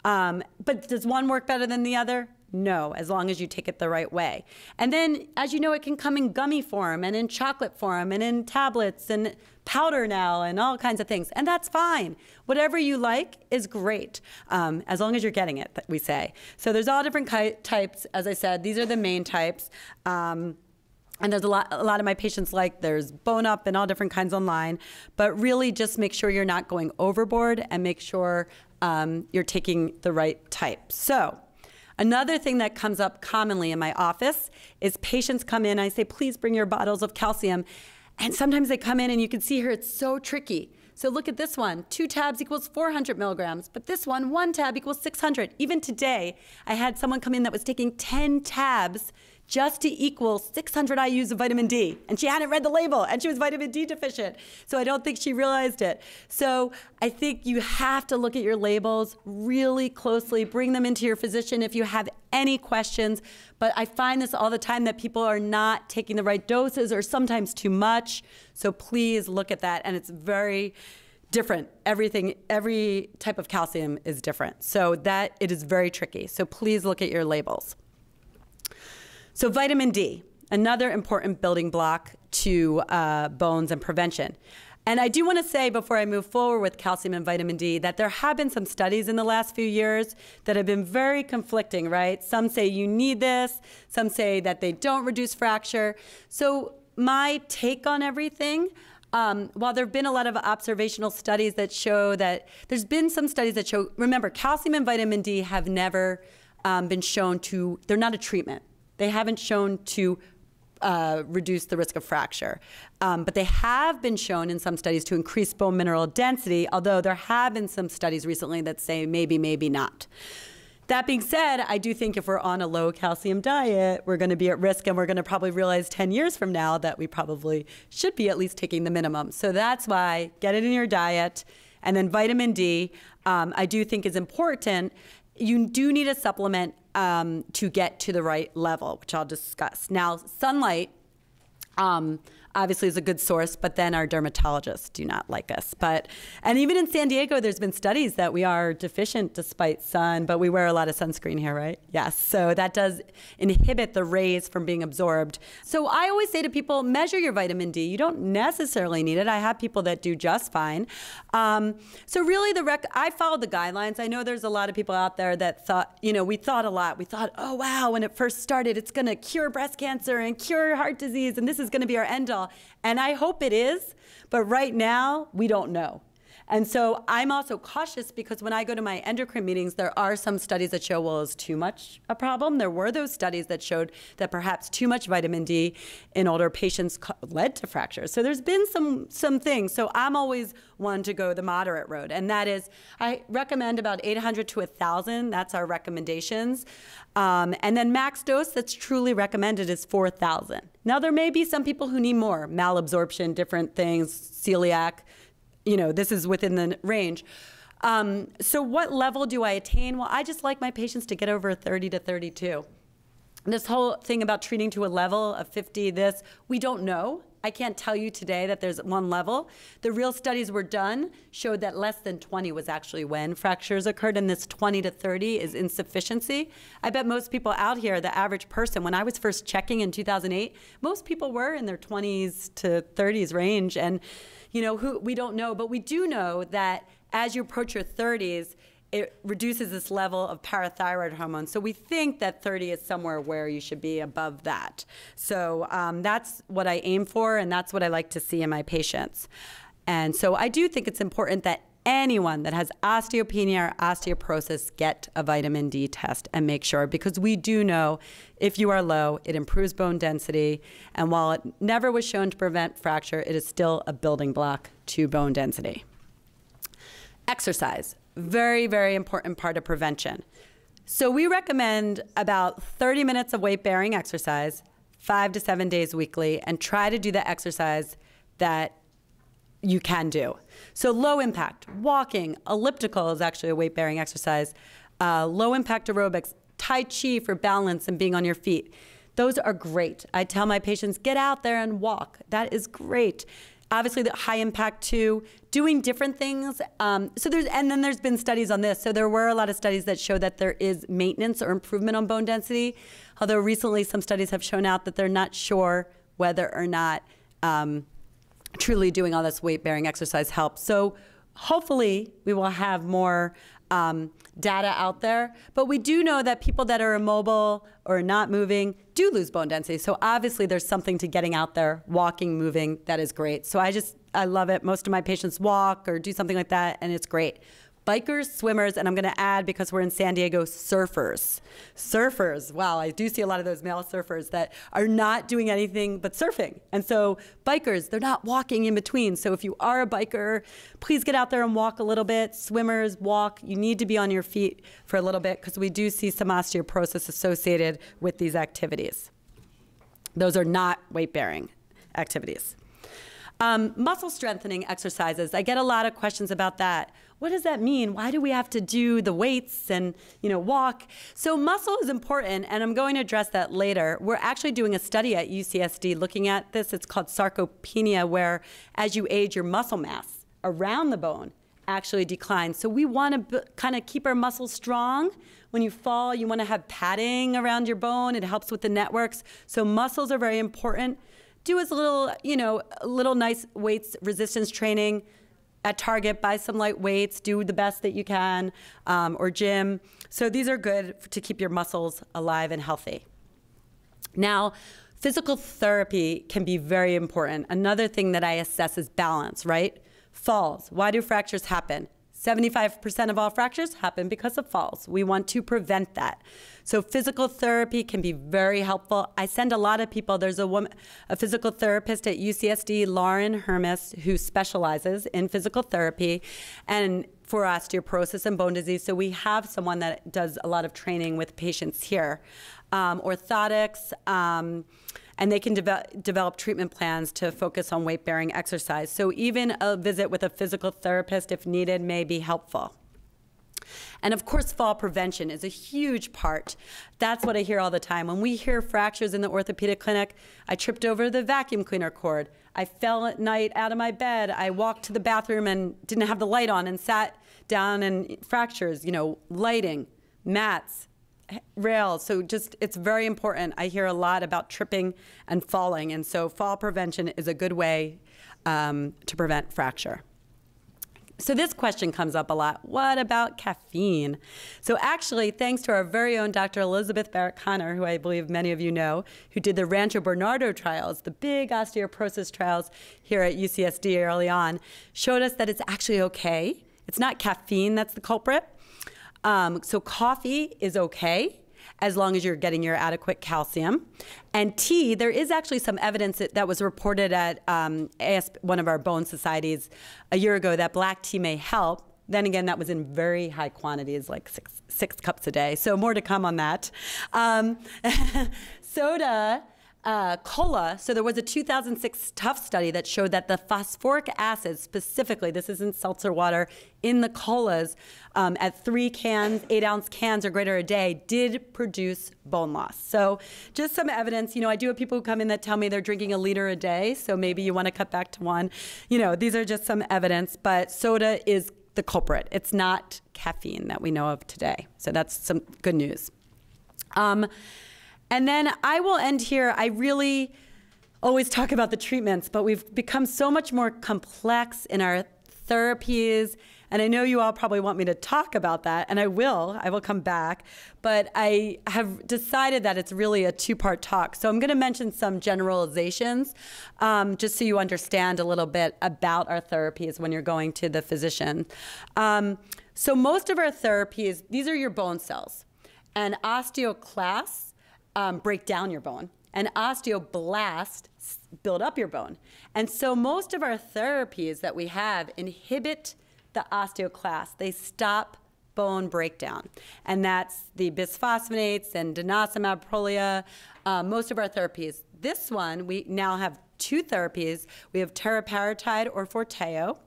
Um, but does one work better than the other? No, as long as you take it the right way. And then, as you know, it can come in gummy form and in chocolate form and in tablets and powder now and all kinds of things. And that's fine. Whatever you like is great, um, as long as you're getting it, we say. So there's all different types. As I said, these are the main types. Um, and there's a lot, a lot of my patients like there's bone up and all different kinds online, but really just make sure you're not going overboard and make sure um, you're taking the right type. So Another thing that comes up commonly in my office is patients come in, I say, please bring your bottles of calcium. And sometimes they come in and you can see here it's so tricky. So look at this one. Two tabs equals 400 milligrams, but this one, one tab equals 600. Even today, I had someone come in that was taking 10 tabs just to equal 600 IUs of vitamin D. And she hadn't read the label and she was vitamin D deficient. So I don't think she realized it. So I think you have to look at your labels really closely, bring them into your physician if you have any questions. But I find this all the time that people are not taking the right doses or sometimes too much. So please look at that. And it's very, different. Everything, every type of calcium is different. So that it is very tricky. So please look at your labels. So, vitamin D, another important building block to uh, bones and prevention. And I do want to say before I move forward with calcium and vitamin D that there have been some studies in the last few years that have been very conflicting, right? Some say you need this, some say that they don't reduce fracture. So, my take on everything. Um, while there have been a lot of observational studies that show that there's been some studies that show, remember, calcium and vitamin D have never um, been shown to, they're not a treatment. They haven't shown to uh, reduce the risk of fracture. Um, but they have been shown in some studies to increase bone mineral density, although there have been some studies recently that say maybe, maybe not. That being said, I do think if we're on a low calcium diet, we're going to be at risk and we're going to probably realize 10 years from now that we probably should be at least taking the minimum. So that's why get it in your diet. And then vitamin D, um, I do think is important. You do need a supplement um, to get to the right level, which I'll discuss. Now, sunlight um, obviously is a good source, but then our dermatologists do not like us. But and even in San Diego, there's been studies that we are deficient despite sun, but we wear a lot of sunscreen here, right? Yes. So that does inhibit the rays from being absorbed. So I always say to people, measure your vitamin D. You don't necessarily need it. I have people that do just fine. Um, so really, the rec- I followed the guidelines. I know there's a lot of people out there that thought, you know, we thought a lot. We thought, oh wow, when it first started, it's going to cure breast cancer and cure heart disease, and this is going to be our end all. And I hope it is, but right now, we don't know. And so I'm also cautious because when I go to my endocrine meetings, there are some studies that show, well, is too much a problem? There were those studies that showed that perhaps too much vitamin D in older patients led to fractures. So there's been some, some things. So I'm always one to go the moderate road. And that is, I recommend about 800 to 1,000. That's our recommendations. Um, and then max dose that's truly recommended is 4,000. Now, there may be some people who need more malabsorption, different things, celiac you know, this is within the range. Um, so what level do I attain? Well, I just like my patients to get over 30 to 32. This whole thing about treating to a level of 50, this, we don't know. I can't tell you today that there's one level. The real studies were done showed that less than 20 was actually when fractures occurred, and this 20 to 30 is insufficiency. I bet most people out here, the average person, when I was first checking in 2008, most people were in their 20s to 30s range, and you know, who we don't know, but we do know that as you approach your 30s, it reduces this level of parathyroid hormone. So we think that 30 is somewhere where you should be above that. So um, that's what I aim for, and that's what I like to see in my patients. And so I do think it's important that anyone that has osteopenia or osteoporosis get a vitamin D test and make sure because we do know if you are low, it improves bone density. And while it never was shown to prevent fracture, it is still a building block to bone density. Exercise, very, very important part of prevention. So we recommend about 30 minutes of weight bearing exercise, five to seven days weekly, and try to do the exercise that you can do. So low impact, walking, elliptical is actually a weight bearing exercise, uh, low impact aerobics, Tai Chi for balance and being on your feet. Those are great. I tell my patients, get out there and walk. That is great. Obviously, the high impact too, doing different things. Um, so there's, and then there's been studies on this. So there were a lot of studies that show that there is maintenance or improvement on bone density. Although recently some studies have shown out that they're not sure whether or not um, truly doing all this weight bearing exercise helps. So hopefully we will have more um, data out there. But we do know that people that are immobile or not moving do lose bone density. So obviously there's something to getting out there, walking, moving. That is great. So I just, I love it. Most of my patients walk or do something like that, and it's great bikers, swimmers, and I'm going to add because we're in San Diego, surfers. Surfers, wow, I do see a lot of those male surfers that are not doing anything but surfing. And so, bikers, they're not walking in between. So, if you are a biker, please get out there and walk a little bit. Swimmers, walk. You need to be on your feet for a little bit because we do see some osteoporosis associated with these activities. Those are not weight bearing activities. Um, muscle strengthening exercises. I get a lot of questions about that what does that mean? Why do we have to do the weights and, you know, walk? So muscle is important, and I'm going to address that later. We're actually doing a study at UCSD looking at this. It's called sarcopenia, where as you age, your muscle mass around the bone actually declines. So we want to kind of keep our muscles strong. When you fall, you want to have padding around your bone. It helps with the networks. So muscles are very important. Do as a little, you know, a little nice weights resistance training at Target, buy some light weights, do the best that you can, um, or gym. So these are good to keep your muscles alive and healthy. Now, physical therapy can be very important. Another thing that I assess is balance, right? Falls. Why do fractures happen? 75% of all fractures happen because of falls. We want to prevent that. So physical therapy can be very helpful. I send a lot of people. There's a woman, a physical therapist at UCSD, Lauren Hermes, who specializes in physical therapy and for osteoporosis and bone disease. So we have someone that does a lot of training with patients here. Um, orthotics. Um, and they can develop, develop treatment plans to focus on weight bearing exercise. So, even a visit with a physical therapist, if needed, may be helpful. And of course, fall prevention is a huge part. That's what I hear all the time. When we hear fractures in the orthopedic clinic, I tripped over the vacuum cleaner cord. I fell at night out of my bed. I walked to the bathroom and didn't have the light on and sat down and fractures, you know, lighting, mats, rails. So just it's very important. I hear a lot about tripping and falling, and so fall prevention is a good way um, to prevent fracture. So this question comes up a lot. What about caffeine? So actually, thanks to our very own Dr. Elizabeth Barrett Connor, who I believe many of you know, who did the Rancho Bernardo trials, the big osteoporosis trials here at UCSD early on, showed us that it's actually okay. It's not caffeine that's the culprit. Um, so coffee is okay as long as you're getting your adequate calcium. And tea, there is actually some evidence that, that was reported at um, ASP, one of our bone societies a year ago that black tea may help. Then again, that was in very high quantities, like six, six cups a day. So more to come on that. Um, soda uh, cola, so there was a 2006 Tufts study that showed that the phosphoric acid, specifically, this isn't seltzer water, in the colas um, at three cans, eight ounce cans or greater a day, did produce bone loss. So just some evidence. You know, I do have people who come in that tell me they're drinking a liter a day, so maybe you want to cut back to one. You know, these are just some evidence, but soda is the culprit. It's not caffeine that we know of today. So that's some good news. Um, and then I will end here. I really always talk about the treatments, but we've become so much more complex in our therapies. And I know you all probably want me to talk about that, and I will. I will come back. But I have decided that it's really a two part talk. So I'm going to mention some generalizations um, just so you understand a little bit about our therapies when you're going to the physician. Um, so, most of our therapies, these are your bone cells. And osteoclasts um, break down your bone, and osteoblast build up your bone. And so most of our therapies that we have inhibit the osteoclast. They stop bone breakdown. And that's the bisphosphonates and denosumab, Prolia, uh, most of our therapies. This one, we now have two therapies. We have teriparatide or Forteo,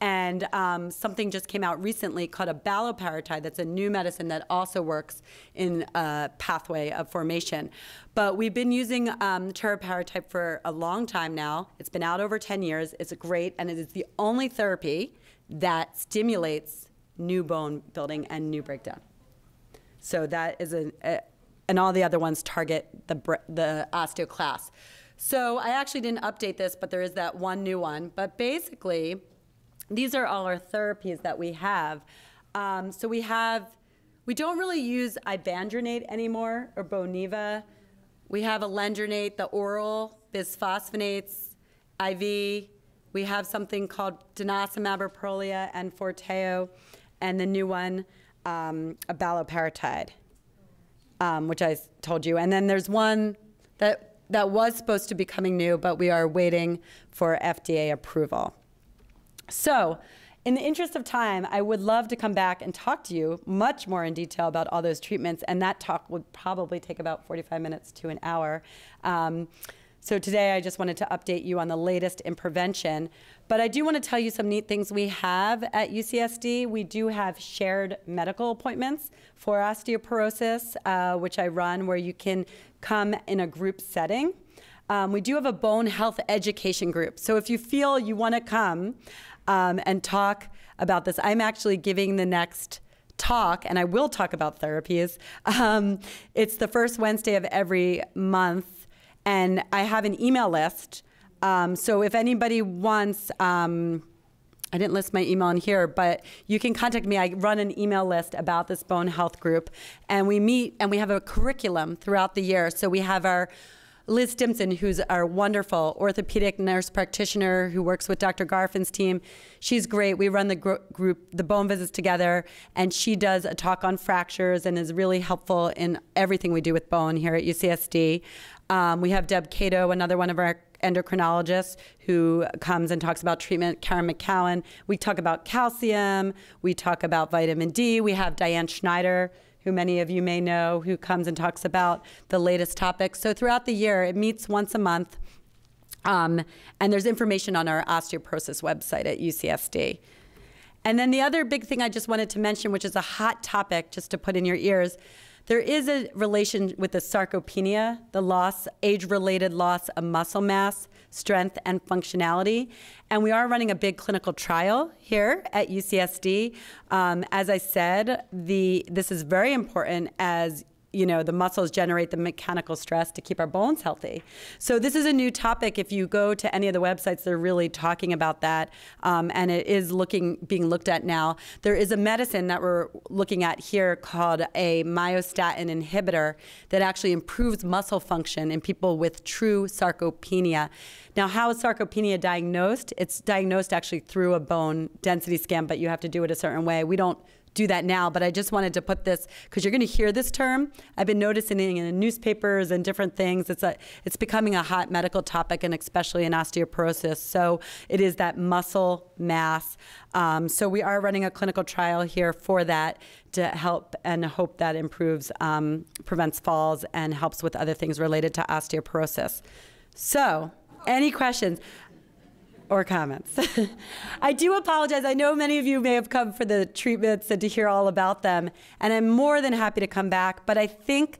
and um, something just came out recently called abaloparatide. That's a new medicine that also works in a pathway of formation. But we've been using um, teriparatide for a long time now. It's been out over 10 years. It's great, and it is the only therapy that stimulates new bone building and new breakdown. So that is a, a and all the other ones target the the osteoclast. So I actually didn't update this, but there is that one new one. But basically, these are all our therapies that we have. Um, so we have, we don't really use ibandronate anymore or Boniva. We have alendronate, the oral, bisphosphonates, IV. We have something called denosumab or Prolia and Forteo, and the new one, um, abaloparatide, um, which I told you. And then there's one that that was supposed to be coming new, but we are waiting for FDA approval. So, in the interest of time, I would love to come back and talk to you much more in detail about all those treatments, and that talk would probably take about 45 minutes to an hour. Um, so today I just wanted to update you on the latest in prevention. But I do want to tell you some neat things we have at UCSD. We do have shared medical appointments for osteoporosis, uh, which I run, where you can come in a group setting. Um, we do have a bone health education group. So if you feel you want to come um, and talk about this, I'm actually giving the next talk, and I will talk about therapies. Um, it's the first Wednesday of every month, and I have an email list. Um, so if anybody wants, um, I didn't list my email in here, but you can contact me. I run an email list about this bone health group, and we meet and we have a curriculum throughout the year. So we have our Liz Stimson, who's our wonderful orthopedic nurse practitioner who works with Dr. Garfin's team. She's great. We run the gr group, the bone visits together, and she does a talk on fractures and is really helpful in everything we do with bone here at UCSD. Um, we have Deb Kado, another one of our endocrinologist who comes and talks about treatment, Karen McCowan. We talk about calcium, we talk about vitamin D. We have Diane Schneider, who many of you may know, who comes and talks about the latest topics. So throughout the year, it meets once a month. Um, and there's information on our osteoporosis website at UCSD. And then the other big thing I just wanted to mention, which is a hot topic just to put in your ears, there is a relation with the sarcopenia, the loss, age related loss of muscle mass, strength, and functionality. And we are running a big clinical trial here at UCSD. Um, as I said, the, this is very important as you know, the muscles generate the mechanical stress to keep our bones healthy. So this is a new topic. If you go to any of the websites, they're really talking about that, um, and it is looking being looked at now. There is a medicine that we're looking at here called a myostatin inhibitor that actually improves muscle function in people with true sarcopenia. Now, how is sarcopenia diagnosed? It's diagnosed actually through a bone density scan, but you have to do it a certain way. We don't do that now, but I just wanted to put this because you're going to hear this term. I've been noticing it in newspapers and different things. It's a, it's becoming a hot medical topic, and especially in osteoporosis. So it is that muscle mass. Um, so we are running a clinical trial here for that to help and hope that improves, um, prevents falls, and helps with other things related to osteoporosis. So, any questions? Or comments. I do apologize. I know many of you may have come for the treatments and to hear all about them, and I'm more than happy to come back. But I think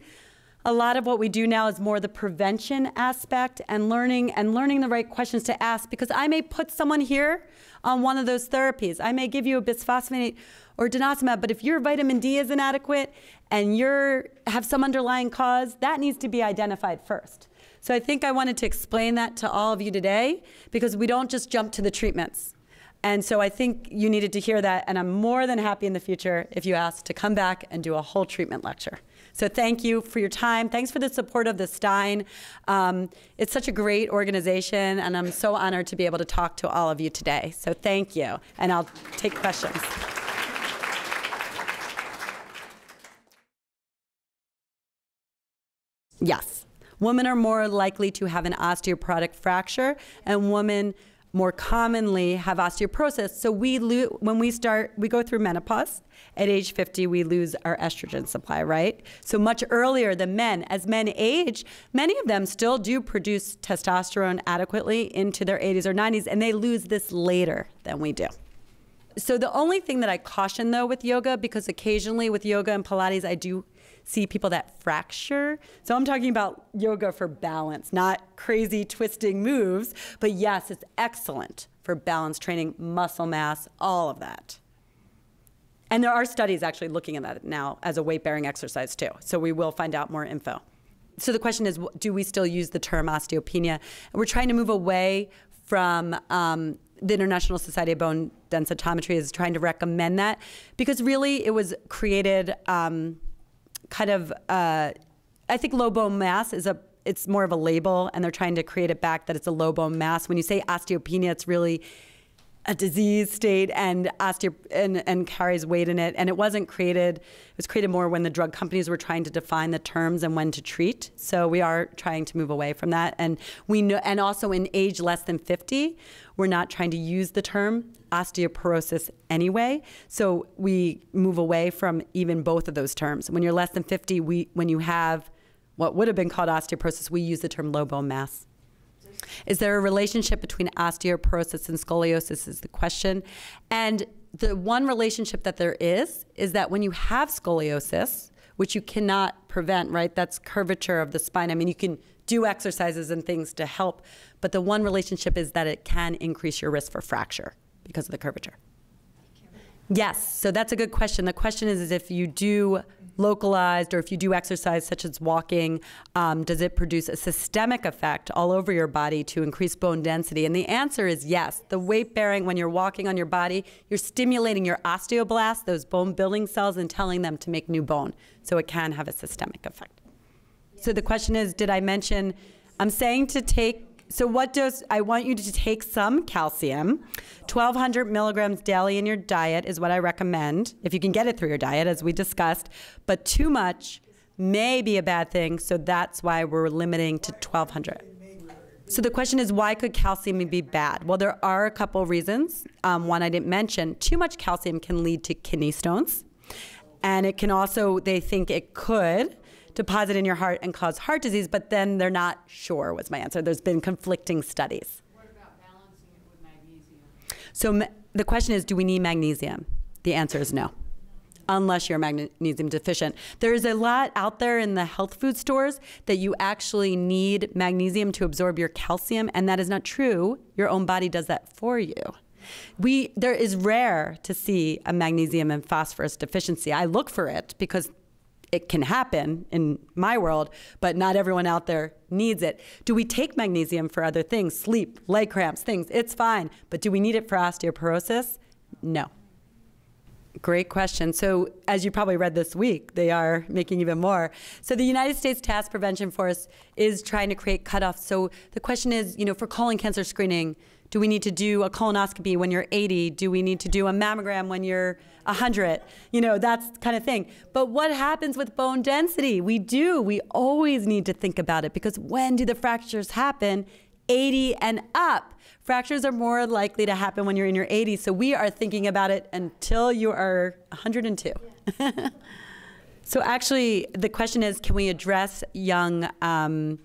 a lot of what we do now is more the prevention aspect and learning and learning the right questions to ask because I may put someone here on one of those therapies. I may give you a bisphosphonate or denosumab, but if your vitamin D is inadequate and you have some underlying cause, that needs to be identified first. So I think I wanted to explain that to all of you today because we don't just jump to the treatments. And so I think you needed to hear that, and I'm more than happy in the future if you ask to come back and do a whole treatment lecture. So thank you for your time. Thanks for the support of the Stein. Um, it's such a great organization, and I'm so honored to be able to talk to all of you today. So thank you, and I'll take questions. Yes. Women are more likely to have an osteoporotic fracture, and women more commonly have osteoporosis. So we when we start, we go through menopause. At age 50, we lose our estrogen supply, right? So much earlier than men. As men age, many of them still do produce testosterone adequately into their 80s or 90s, and they lose this later than we do. So the only thing that I caution though with yoga, because occasionally with yoga and Pilates, I do see people that fracture. So I'm talking about yoga for balance, not crazy twisting moves, but yes, it's excellent for balance training, muscle mass, all of that. And there are studies actually looking at that now as a weight bearing exercise too. So we will find out more info. So the question is do we still use the term osteopenia? We're trying to move away from um, the International Society of Bone Densitometry is trying to recommend that because really it was created um, kind of uh, I think low bone mass is a it's more of a label and they're trying to create it back that it's a low bone mass. When you say osteopenia, it's really a disease state and osteo and, and carries weight in it. And it wasn't created, it was created more when the drug companies were trying to define the terms and when to treat. So we are trying to move away from that. And we know and also in age less than 50, we're not trying to use the term osteoporosis anyway. So we move away from even both of those terms. When you're less than 50, we when you have what would have been called osteoporosis, we use the term low bone mass. Is there a relationship between osteoporosis and scoliosis? Is the question. And the one relationship that there is is that when you have scoliosis, which you cannot prevent, right? That's curvature of the spine. I mean, you can do exercises and things to help, but the one relationship is that it can increase your risk for fracture because of the curvature. Yes, so that's a good question. The question is, is if you do localized or if you do exercise such as walking, um, does it produce a systemic effect all over your body to increase bone density? And the answer is yes. The weight bearing, when you're walking on your body, you're stimulating your osteoblasts, those bone building cells, and telling them to make new bone. So it can have a systemic effect. So the question is, did I mention, I'm saying to take so what does I want you to take some calcium, 1200 milligrams daily in your diet is what I recommend if you can get it through your diet as we discussed, but too much may be a bad thing, so that's why we're limiting to 1200. So the question is, why could calcium be bad? Well, there are a couple reasons. Um, one I didn't mention: too much calcium can lead to kidney stones, and it can also. They think it could deposit in your heart and cause heart disease, but then they're not sure, was my answer. There's been conflicting studies. What about balancing it with magnesium? So the question is do we need magnesium? The answer is no unless you're magnesium deficient. There's a lot out there in the health food stores that you actually need magnesium to absorb your calcium, and that is not true. Your own body does that for you. We there is rare to see a magnesium and phosphorus deficiency. I look for it because it can happen in my world, but not everyone out there needs it. Do we take magnesium for other things? Sleep, leg cramps, things. It's fine. But do we need it for osteoporosis? No. Great question. So, as you probably read this week, they are making even more. So, the United States Task Prevention Force is trying to create cutoffs. So, the question is, you know, for colon cancer screening, do we need to do a colonoscopy when you're 80? Do we need to do a mammogram when you're 100? You know, that's kind of thing. But what happens with bone density? We do. We always need to think about it because when do the fractures happen? 80 and up. Fractures are more likely to happen when you're in your 80s. So we are thinking about it until you are 102. so actually, the question is, can we address young? Um,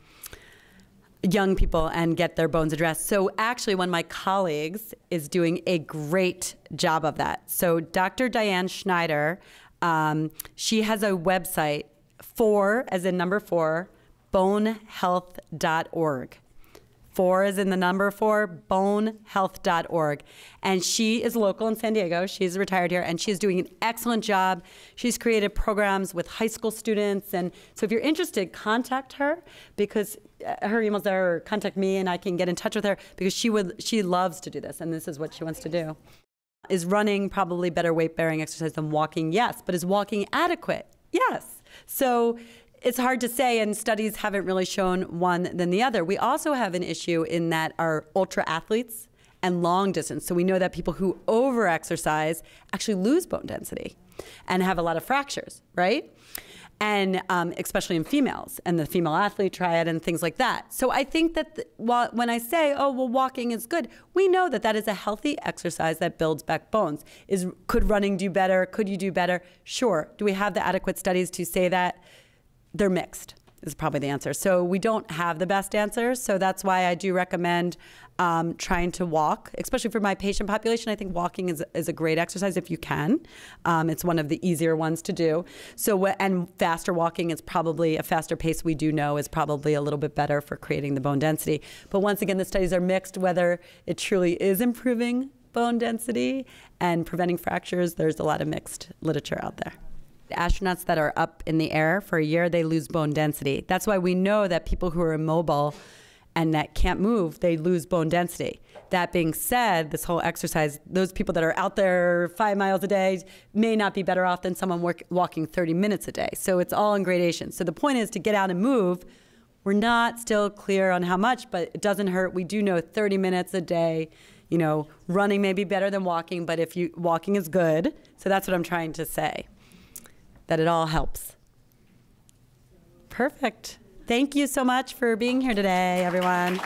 young people and get their bones addressed. So actually one of my colleagues is doing a great job of that. So Dr. Diane Schneider, um, she has a website for, as in number four, bonehealth.org. Four is in the number four, bonehealth.org. And she is local in San Diego. She's retired here and she's doing an excellent job. She's created programs with high school students. And so if you're interested, contact her because her email's there or contact me and I can get in touch with her because she would she loves to do this and this is what she wants to do. Is running probably better weight bearing exercise than walking? Yes. But is walking adequate? Yes. So it's hard to say, and studies haven't really shown one than the other. We also have an issue in that our ultra athletes and long distance. So we know that people who over exercise actually lose bone density and have a lot of fractures, right? And um, especially in females and the female athlete triad and things like that. So I think that the, while, when I say, oh, well, walking is good, we know that that is a healthy exercise that builds back bones. Is Could running do better? Could you do better? Sure. Do we have the adequate studies to say that? they're mixed is probably the answer. So we don't have the best answers. So that's why I do recommend um, trying to walk, especially for my patient population. I think walking is, is a great exercise if you can. Um, it's one of the easier ones to do. So and faster walking is probably a faster pace. We do know is probably a little bit better for creating the bone density. But once again, the studies are mixed whether it truly is improving bone density and preventing fractures. There's a lot of mixed literature out there astronauts that are up in the air for a year, they lose bone density. That's why we know that people who are immobile and that can't move, they lose bone density. That being said, this whole exercise, those people that are out there five miles a day may not be better off than someone work, walking 30 minutes a day. So it's all in gradation. So the point is to get out and move. We're not still clear on how much, but it doesn't hurt. We do know 30 minutes a day. You know, running may be better than walking, but if you walking is good. So that's what I'm trying to say that it all helps. Perfect. Thank you so much for being here today, everyone.